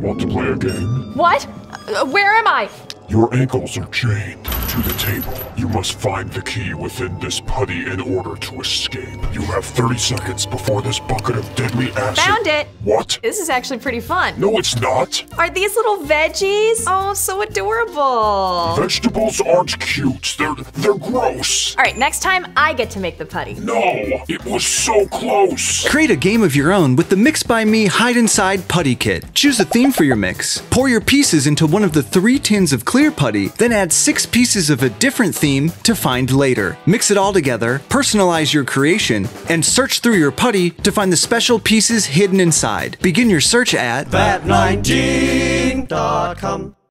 Want to play a game? What? Uh, where am I? Your ankles are chained to the table. You must find the key within this putty in order to escape. You have 30 seconds before this bucket of deadly acid. Found it. What? This is actually pretty fun. No, it's not. Are these little veggies? Oh, so adorable. Vegetables aren't cute. They're they're gross. All right, next time I get to make the putty. No, it was so close. Create a game of your own with the Mixed by Me Hide Inside Putty Kit. Choose a theme for your mix. Pour your pieces into one of the three tins of clear putty, then add six pieces of a different theme to find later. Mix it all together, personalize your creation, and search through your putty to find the special pieces hidden inside. Begin your search at Vat19.com.